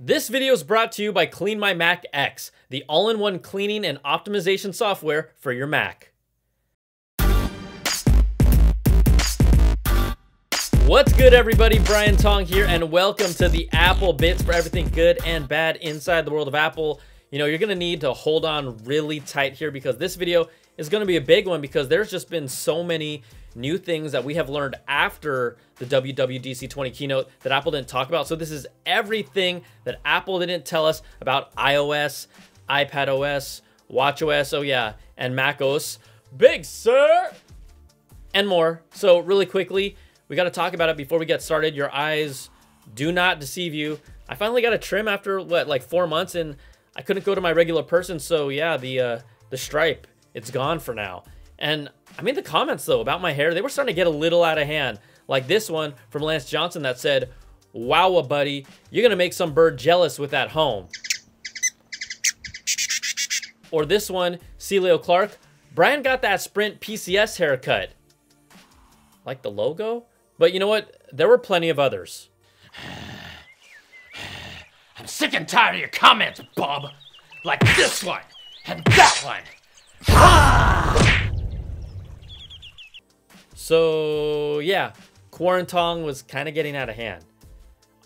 This video is brought to you by Clean My Mac X, the all-in-one cleaning and optimization software for your Mac. What's good everybody? Brian Tong here and welcome to the Apple Bits for everything good and bad inside the world of Apple. You know, you're going to need to hold on really tight here because this video is going to be a big one because there's just been so many new things that we have learned after the WWDC 20 keynote that Apple didn't talk about. So this is everything that Apple didn't tell us about iOS, iPad OS, Watch OS, oh yeah, and Mac OS. Big Sur! And more. So really quickly, we got to talk about it before we get started. Your eyes do not deceive you. I finally got a trim after what, like four months, and I couldn't go to my regular person. So yeah, the uh, the stripe, it's gone for now. And I mean, the comments though about my hair. They were starting to get a little out of hand. Like this one from Lance Johnson that said, Wow, a buddy, you're gonna make some bird jealous with that home. Or this one, Celio Clark, Brian got that Sprint PCS haircut. Like the logo? But you know what? There were plenty of others. I'm sick and tired of your comments, Bob. Like this one and that one. Ah. So yeah, Quarantong was kind of getting out of hand.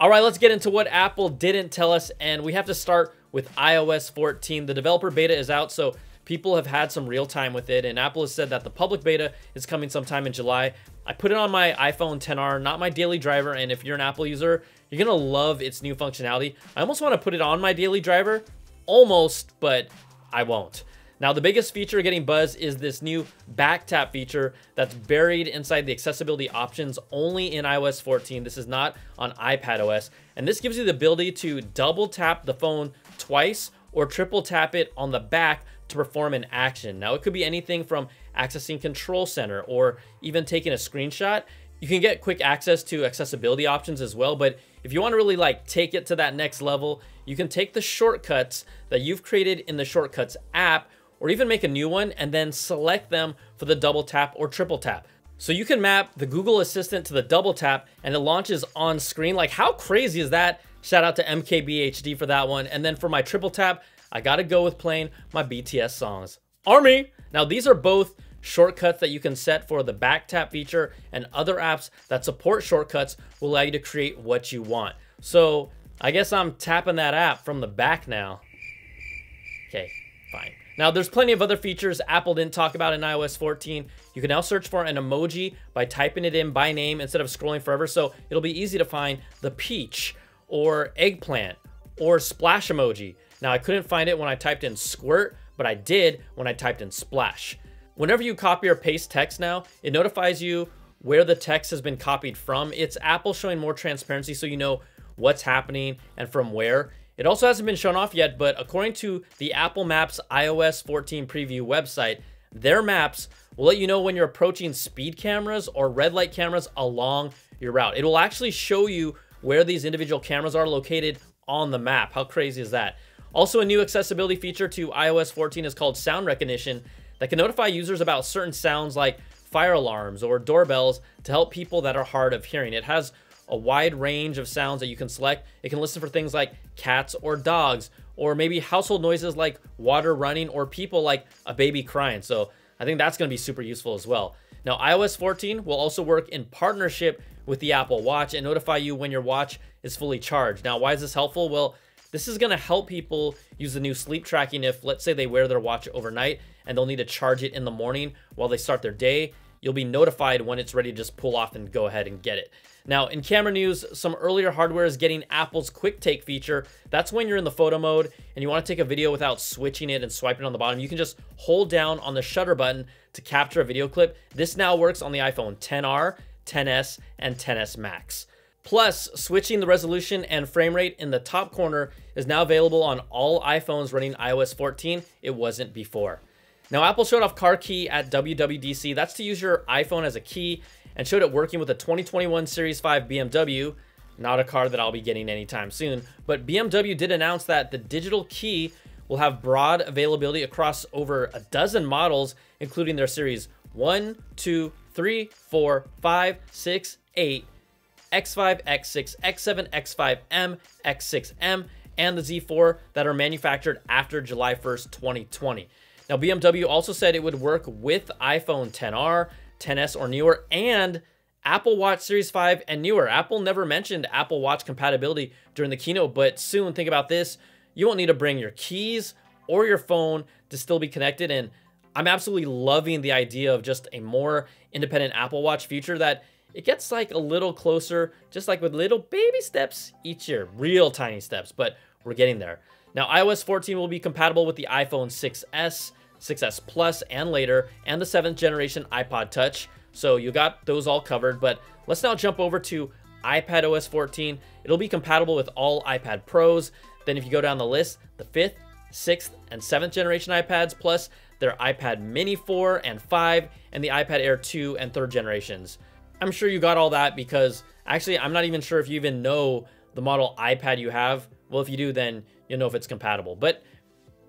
All right, let's get into what Apple didn't tell us, and we have to start with iOS 14. The developer beta is out, so people have had some real time with it, and Apple has said that the public beta is coming sometime in July. I put it on my iPhone 10R, not my daily driver, and if you're an Apple user, you're gonna love its new functionality. I almost wanna put it on my daily driver, almost, but I won't. Now, the biggest feature getting buzz is this new back tap feature that's buried inside the accessibility options only in iOS 14. This is not on iPad OS. And this gives you the ability to double tap the phone twice or triple tap it on the back to perform an action. Now, it could be anything from accessing Control Center or even taking a screenshot. You can get quick access to accessibility options as well, but if you want to really like take it to that next level, you can take the shortcuts that you've created in the Shortcuts app or even make a new one and then select them for the double tap or triple tap. So you can map the Google Assistant to the double tap and it launches on screen. Like how crazy is that? Shout out to MKBHD for that one. And then for my triple tap, I gotta go with playing my BTS songs. Army! Now these are both shortcuts that you can set for the back tap feature and other apps that support shortcuts will allow you to create what you want. So I guess I'm tapping that app from the back now. Okay, fine. Now, there's plenty of other features Apple didn't talk about in iOS 14. You can now search for an emoji by typing it in by name instead of scrolling forever, so it'll be easy to find the peach or eggplant or splash emoji. Now, I couldn't find it when I typed in squirt, but I did when I typed in splash. Whenever you copy or paste text now, it notifies you where the text has been copied from. It's Apple showing more transparency so you know what's happening and from where. It also hasn't been shown off yet, but according to the Apple Maps iOS 14 preview website, their maps will let you know when you're approaching speed cameras or red light cameras along your route. It will actually show you where these individual cameras are located on the map. How crazy is that? Also, a new accessibility feature to iOS 14 is called sound recognition that can notify users about certain sounds like fire alarms or doorbells to help people that are hard of hearing. It has a wide range of sounds that you can select. It can listen for things like cats or dogs, or maybe household noises like water running or people like a baby crying. So I think that's going to be super useful as well. Now, iOS 14 will also work in partnership with the Apple Watch and notify you when your watch is fully charged. Now, why is this helpful? Well, this is going to help people use the new sleep tracking if, let's say, they wear their watch overnight and they'll need to charge it in the morning while they start their day. You'll be notified when it's ready to just pull off and go ahead and get it. Now, in camera news, some earlier hardware is getting Apple's quick take feature. That's when you're in the photo mode and you want to take a video without switching it and swiping on the bottom. You can just hold down on the shutter button to capture a video clip. This now works on the iPhone 10R, 10s, and 10s Max. Plus, switching the resolution and frame rate in the top corner is now available on all iPhones running iOS 14. It wasn't before. Now, Apple showed off Car Key at WWDC. That's to use your iPhone as a key and showed it working with a 2021 Series 5 BMW, not a car that I'll be getting anytime soon, but BMW did announce that the digital key will have broad availability across over a dozen models, including their Series 1, 2, 3, 4, 5, 6, 8, X5, X6, X7, X5M, X6M, and the Z4 that are manufactured after July 1st, 2020. Now, BMW also said it would work with iPhone 10R, 10s or newer, and Apple Watch Series 5 and newer. Apple never mentioned Apple Watch compatibility during the keynote, but soon, think about this, you won't need to bring your keys or your phone to still be connected. And I'm absolutely loving the idea of just a more independent Apple Watch feature that it gets like a little closer, just like with little baby steps each year, real tiny steps, but we're getting there. Now, iOS 14 will be compatible with the iPhone 6s, 6s Plus, and later, and the 7th generation iPod Touch. So you got those all covered, but let's now jump over to iPad OS 14. It'll be compatible with all iPad Pros. Then if you go down the list, the 5th, 6th, and 7th generation iPads, plus their iPad Mini 4 and 5, and the iPad Air 2 and 3rd generations. I'm sure you got all that because actually I'm not even sure if you even know the model iPad you have. Well, if you do, then you'll know if it's compatible. But,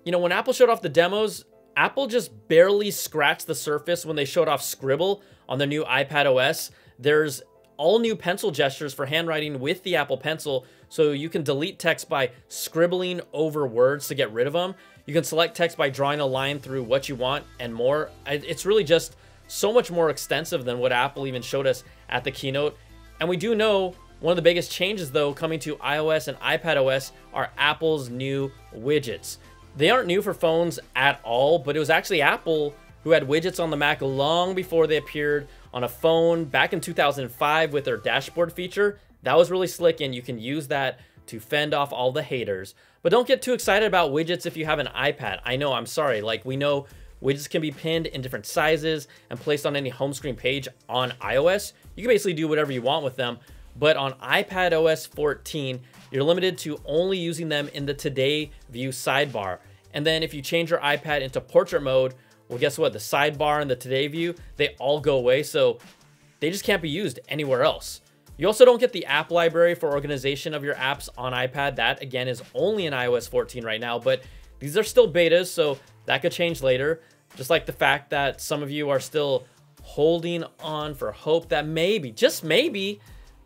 you know, when Apple showed off the demos, Apple just barely scratched the surface when they showed off Scribble on their new iPad OS. There's all new pencil gestures for handwriting with the Apple Pencil, so you can delete text by scribbling over words to get rid of them. You can select text by drawing a line through what you want and more. It's really just so much more extensive than what Apple even showed us at the keynote. And we do know one of the biggest changes, though, coming to iOS and iPad OS are Apple's new widgets. They aren't new for phones at all, but it was actually Apple who had widgets on the Mac long before they appeared on a phone back in 2005 with their dashboard feature. That was really slick, and you can use that to fend off all the haters. But don't get too excited about widgets if you have an iPad. I know, I'm sorry. Like, we know widgets can be pinned in different sizes and placed on any home screen page on iOS. You can basically do whatever you want with them. But on iPad OS 14, you're limited to only using them in the Today View sidebar. And then if you change your iPad into portrait mode, well, guess what? The sidebar and the Today View, they all go away. So they just can't be used anywhere else. You also don't get the app library for organization of your apps on iPad. That, again, is only in iOS 14 right now, but these are still betas, so that could change later. Just like the fact that some of you are still holding on for hope that maybe, just maybe,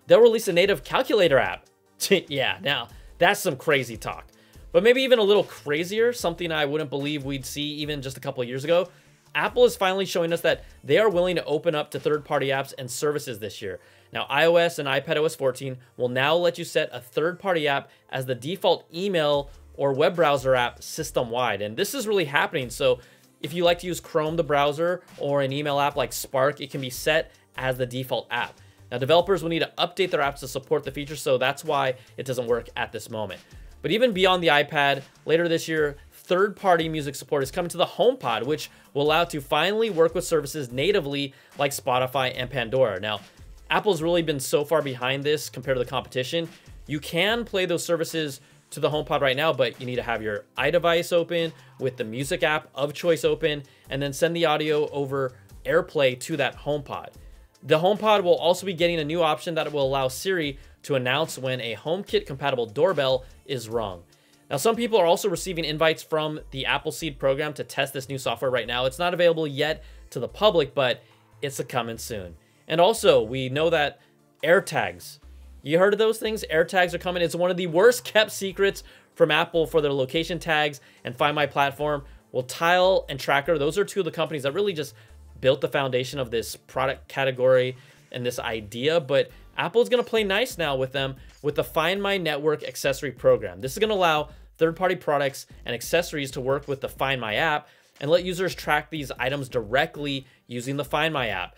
they'll release a native calculator app. yeah, now that's some crazy talk. But maybe even a little crazier, something I wouldn't believe we'd see even just a couple years ago. Apple is finally showing us that they are willing to open up to third-party apps and services this year. Now, iOS and iPadOS 14 will now let you set a third-party app as the default email or web browser app system-wide. And this is really happening. So if you like to use Chrome, the browser, or an email app like Spark, it can be set as the default app. Now, developers will need to update their apps to support the feature, so that's why it doesn't work at this moment. But even beyond the iPad, later this year, third-party music support is coming to the HomePod, which will allow it to finally work with services natively like Spotify and Pandora. Now, Apple's really been so far behind this compared to the competition. You can play those services to the HomePod right now, but you need to have your iDevice open with the music app of choice open, and then send the audio over AirPlay to that HomePod. The HomePod will also be getting a new option that will allow Siri to announce when a HomeKit compatible doorbell is rung. Now, some people are also receiving invites from the Appleseed program to test this new software right now. It's not available yet to the public, but it's a coming soon. And also, we know that AirTags, you heard of those things? AirTags are coming. It's one of the worst kept secrets from Apple for their location tags and Find My platform. Well, Tile and TrackR, those are two of the companies that really just built the foundation of this product category and this idea, but Apple's to play nice now with them with the Find My Network accessory program. This is to allow third-party products and accessories to work with the Find My app and let users track these items directly using the Find My app.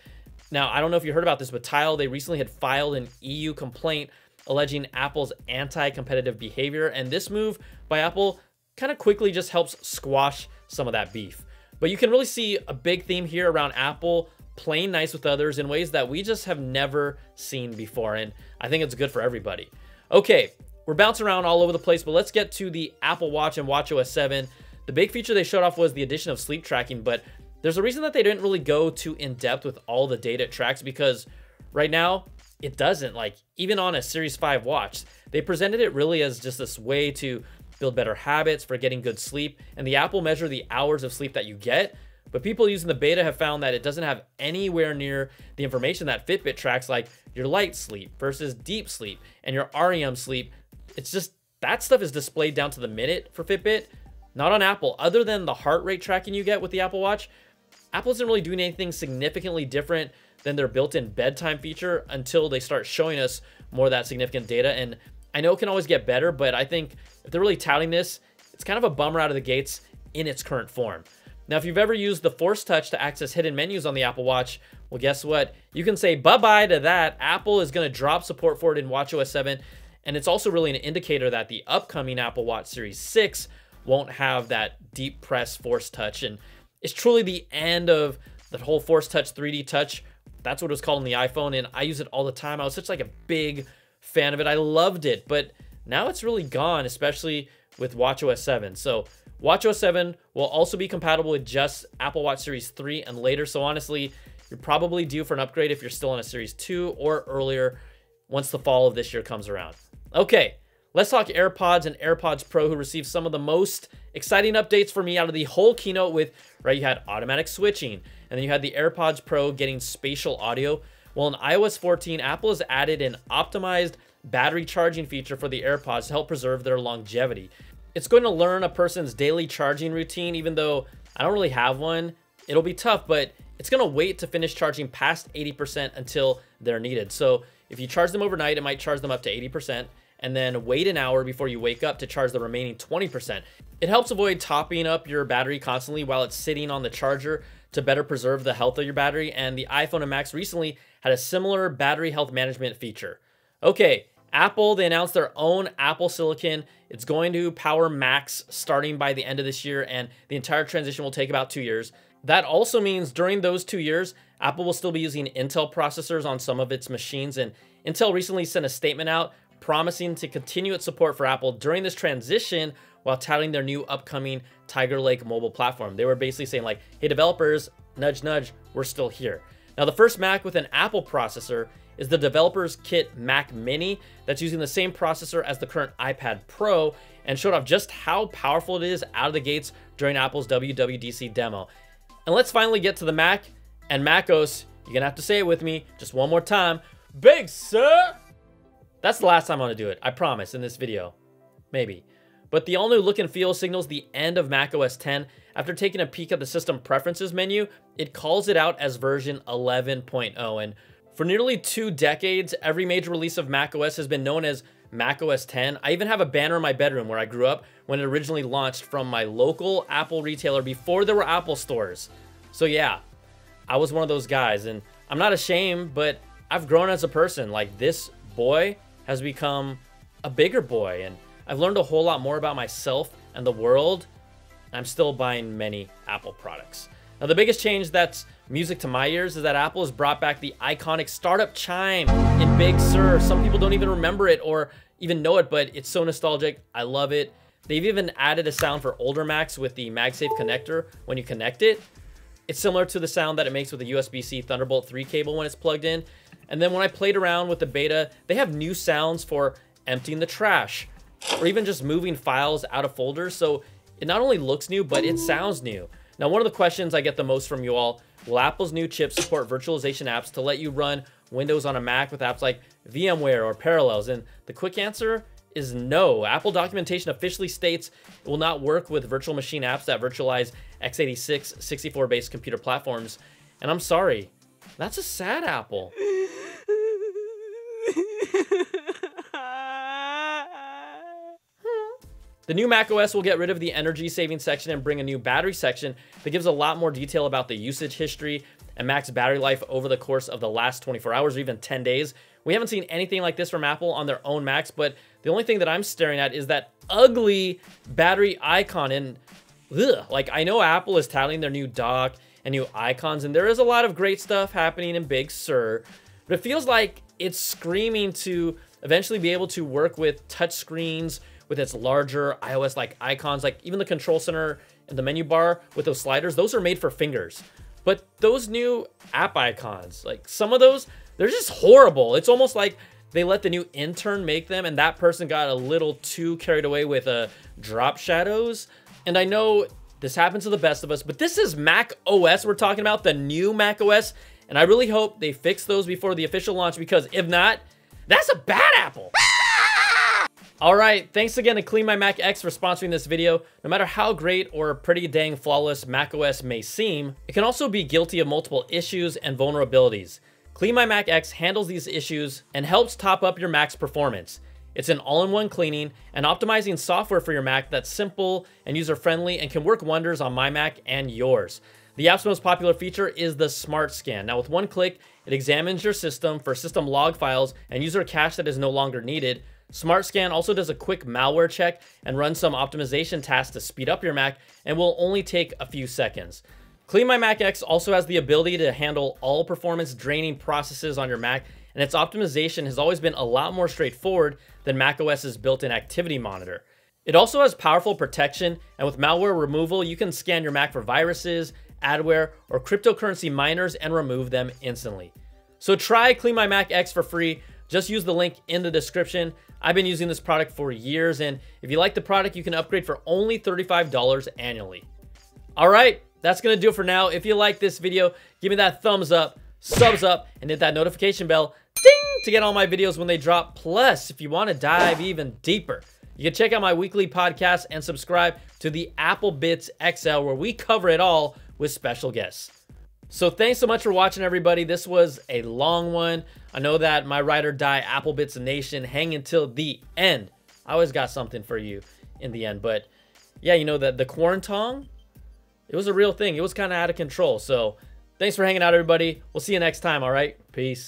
Now, I don't know if you heard about this, but Tile, they recently had filed an EU complaint alleging Apple's anti-competitive behavior, and this move by Apple kind of quickly just helps squash some of that beef. But you can really see a big theme here around Apple playing nice with others in ways that we just have never seen before. And I think it's good for everybody. Okay, we're bouncing around all over the place, but let's get to the Apple Watch and WatchOS 7. The big feature they showed off was the addition of sleep tracking, but there's a reason that they didn't really go too in depth with all the data it tracks because right now it doesn't. Like even on a Series 5 watch, they presented it really as just this way to build better habits for getting good sleep, and the app will measure the hours of sleep that you get. But people using the beta have found that it doesn't have anywhere near the information that Fitbit tracks, like your light sleep versus deep sleep and your REM sleep. It's just that stuff is displayed down to the minute for Fitbit, not on Apple. Other than the heart rate tracking you get with the Apple Watch, Apple isn't really doing anything significantly different than their built-in bedtime feature until they start showing us more of that significant data. And I know it can always get better, but I think if they're really touting this, it's kind of a bummer out of the gates in its current form. Now, if you've ever used the Force Touch to access hidden menus on the Apple Watch, well, guess what? You can say bye-bye to that. Apple is going to drop support for it in WatchOS 7, and it's also really an indicator that the upcoming Apple Watch Series 6 won't have that deep press Force Touch, and it's truly the end of the whole Force Touch 3D Touch. That's what it was called on the iPhone, and I use it all the time. I was such like a big fan of it. I loved it, but now it's really gone, especially with WatchOS 7. So WatchOS 7 will also be compatible with just Apple Watch Series 3 and later. So honestly, you're probably due for an upgrade if you're still on a Series 2 or earlier once the fall of this year comes around. Okay, let's talk AirPods and AirPods Pro who received some of the most exciting updates for me out of the whole keynote with, right, you had automatic switching, and then you had the AirPods Pro getting spatial audio. Well, in iOS 14, Apple has added an optimized battery charging feature for the AirPods to help preserve their longevity. It's going to learn a person's daily charging routine, even though I don't really have one. It'll be tough, but it's going to wait to finish charging past 80% until they're needed. So if you charge them overnight, it might charge them up to 80% and then wait an hour before you wake up to charge the remaining 20%. It helps avoid topping up your battery constantly while it's sitting on the charger to better preserve the health of your battery, and the iPhone and Macs recently had a similar battery health management feature. Okay, Apple, they announced their own Apple Silicon. It's going to power Macs starting by the end of this year, and the entire transition will take about two years. That also means during those two years, Apple will still be using Intel processors on some of its machines, and Intel recently sent a statement out promising to continue its support for Apple during this transition while touting their new upcoming Tiger Lake mobile platform. They were basically saying like, hey developers, nudge nudge, we're still here. Now the first Mac with an Apple processor is the developer's kit Mac Mini that's using the same processor as the current iPad Pro and showed off just how powerful it is out of the gates during Apple's WWDC demo. And let's finally get to the Mac and MacOS. You're gonna have to say it with me just one more time. Big Sur! That's the last time I'm gonna do it, I promise, in this video. Maybe. But the all-new look and feel signals the end of macOS 10. After taking a peek at the system preferences menu, it calls it out as version 11.0. And for nearly two decades, every major release of macOS has been known as macOS 10. I even have a banner in my bedroom where I grew up when it originally launched from my local Apple retailer before there were Apple stores. So yeah, I was one of those guys and I'm not ashamed, but I've grown as a person. Like this boy has become a bigger boy and I've learned a whole lot more about myself and the world. I'm still buying many Apple products. Now, the biggest change that's music to my ears is that Apple has brought back the iconic startup chime in Big Sur. Some people don't even remember it or even know it, but it's so nostalgic. I love it. They've even added a sound for older Macs with the MagSafe connector when you connect it. It's similar to the sound that it makes with the USB-C Thunderbolt 3 cable when it's plugged in. And then when I played around with the beta, they have new sounds for emptying the trash or even just moving files out of folders. So it not only looks new, but it sounds new. Now, one of the questions I get the most from you all, will Apple's new chip support virtualization apps to let you run Windows on a Mac with apps like VMware or Parallels? And the quick answer is no. Apple documentation officially states it will not work with virtual machine apps that virtualize x86 64-based computer platforms. And I'm sorry, that's a sad Apple. The new macOS will get rid of the energy saving section and bring a new battery section that gives a lot more detail about the usage history and max battery life over the course of the last 24 hours or even 10 days. We haven't seen anything like this from Apple on their own Macs, but the only thing that I'm staring at is that ugly battery icon. And ugh, like I know Apple is touting their new dock and new icons, and there is a lot of great stuff happening in Big Sur, but it feels like it's screaming to eventually be able to work with touch screens with its larger iOS-like icons, like even the control center and the menu bar with those sliders, those are made for fingers. But those new app icons, like some of those, they're just horrible. It's almost like they let the new intern make them and that person got a little too carried away with uh, drop shadows. And I know this happens to the best of us, but this is Mac OS we're talking about, the new Mac OS. And I really hope they fix those before the official launch because if not, that's a bad apple. All right, thanks again to Clean My Mac X for sponsoring this video. No matter how great or pretty dang flawless macOS may seem, it can also be guilty of multiple issues and vulnerabilities. Clean My Mac X handles these issues and helps top up your Mac's performance. It's an all-in-one cleaning and optimizing software for your Mac that's simple and user-friendly and can work wonders on my Mac and yours. The app's most popular feature is the Smart Scan. Now with one click, it examines your system for system log files and user cache that is no longer needed, Smart Scan also does a quick malware check and runs some optimization tasks to speed up your Mac and will only take a few seconds. Clean My Mac X also has the ability to handle all performance draining processes on your Mac, and its optimization has always been a lot more straightforward than macOS's built-in activity monitor. It also has powerful protection, and with malware removal, you can scan your Mac for viruses, adware, or cryptocurrency miners and remove them instantly. So try Clean My Mac X for free. Just use the link in the description. I've been using this product for years, and if you like the product, you can upgrade for only $35 annually. All right, that's gonna do it for now. If you like this video, give me that thumbs up, subs up, and hit that notification bell ding, to get all my videos when they drop. Plus, if you wanna dive even deeper, you can check out my weekly podcast and subscribe to the Apple Bits XL, where we cover it all with special guests. So thanks so much for watching, everybody. This was a long one. I know that my ride or die Apple Bits Nation hang until the end. I always got something for you in the end. But yeah, you know, that the quarantine, it was a real thing. It was kind of out of control. So thanks for hanging out, everybody. We'll see you next time, all right? Peace.